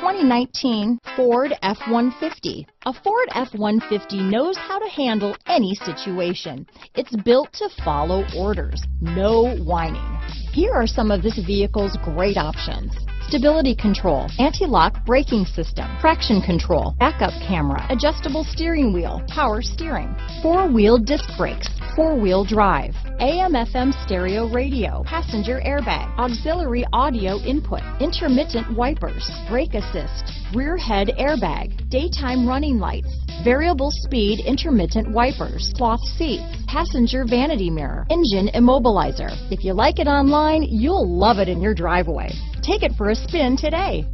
2019 Ford F-150. A Ford F-150 knows how to handle any situation. It's built to follow orders, no whining. Here are some of this vehicle's great options stability control, anti-lock braking system, traction control, backup camera, adjustable steering wheel, power steering, four-wheel disc brakes, four-wheel drive, AM FM stereo radio, passenger airbag, auxiliary audio input, intermittent wipers, brake assist, rear head airbag, daytime running lights, variable speed intermittent wipers, cloth seats, passenger vanity mirror, engine immobilizer. If you like it online, you'll love it in your driveway. Take it for a spin today.